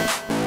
you.